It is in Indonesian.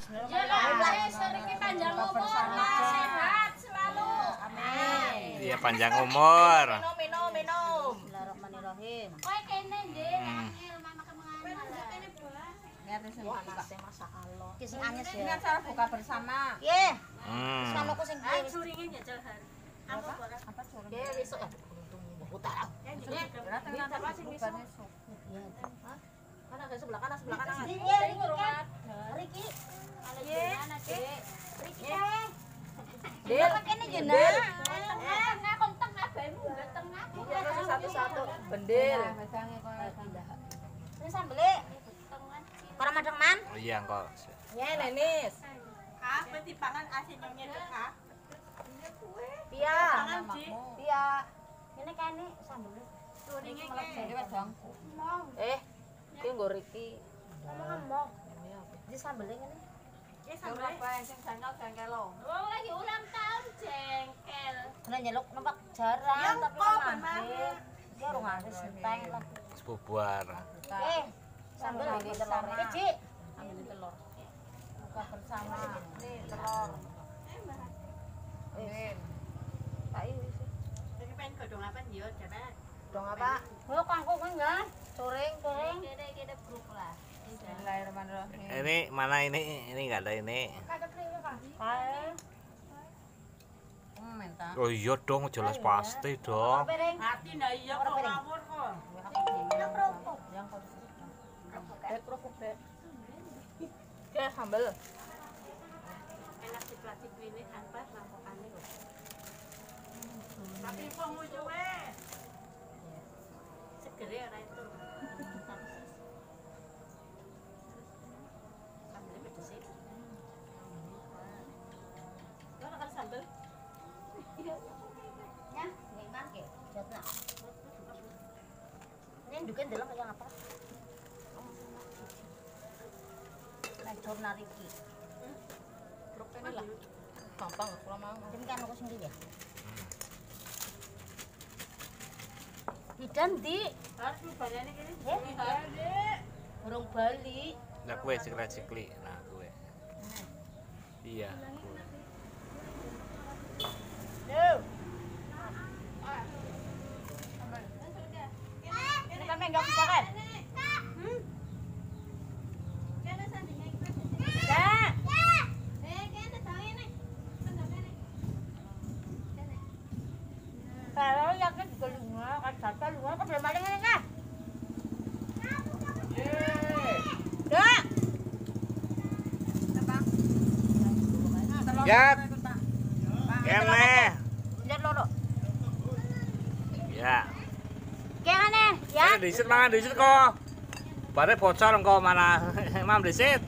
Ya, sering panjang umur, sehat selalu. Amin. Iya panjang umur. Minum, minum, minum. Bismillahirrahmanirrahim. Kowe kene Hmm. angel mama sing buka. sing ya. bersama. Hmm. sama ku sing kuwi. curingin nyajal hari. Apa? Apa suruh? Ye, besok ya. Utara. Ya, Ini juga. berat apa bukan besok? besok. Iya. Kanan ke sebelah kanan sebelah kanan. Riki. Riki. Ye. Riki. Dil. Apa kene Dil. jeneng? Tengah, kon tengah, bayimu enggak tengah. Iya, kasih satu-satu. Bendil. Ini sambele. Ora madang man. Oh, iya kok. Ya, Nenis. Ah, berarti pangan asin nyongnya tengah. Pia. Pangan di. Iya. Ini kene sambele. Curingin Jadi ke. wes dong. Eh, nggo Riki. Ngomong. Ini sambele ngene. Ya, Sing sampai. apa sing jengkel-jengkel lo? Oh, lagi ulang tahun jengkel. Kena nyeluk numpak jarang Ya, tapi kok, benar. ngambil. Dia orang ngambil senteng lah. Sebubar. Eh, sambel lagi telur. Eh, Cik. Ambil telur. Buka bersama. Nih, telur. Eh, tak ini sih. Jadi pengen godong apa yo, coba. Dong apa? Lo kangkung grup lah. Bismillahirrahmanirrahim. Ini mana ini? Ini enggak ada ini. Hmm. Oh iya dong, jelas pasti dong. Piring. Hati ndak iya kok ngawur kok. Yang kau Dek, kerupuk, Dek. Oke, sambel. Enak di plastik ini tanpa rampokannya loh. Tapi pengunjungnya dalam kayak apa? Nah, jurnal iki. Kerupuk ini lah. Gampang, kalau mau. Ini kan aku sendiri ya. Hidan di Harus. Eh, burung Bali. Nah kue segera cikli. Nah kue. Iya. kue. Yo. kan juga lunga, kan sata lunga, kan belum ada mereka. Dah. Yap. Kem nè. Lihat lo Dạ. Kem nè, dạ. Đi xích mang, đi xích co. Bà đấy phột cho làm co mà là mang đi xích.